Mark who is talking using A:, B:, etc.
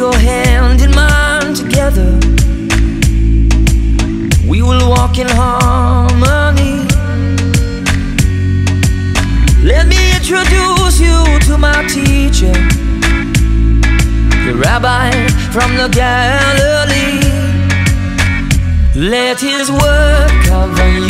A: your hand in mine together. We will walk in harmony. Let me introduce you to my teacher, the rabbi from the Galilee. Let his word cover you.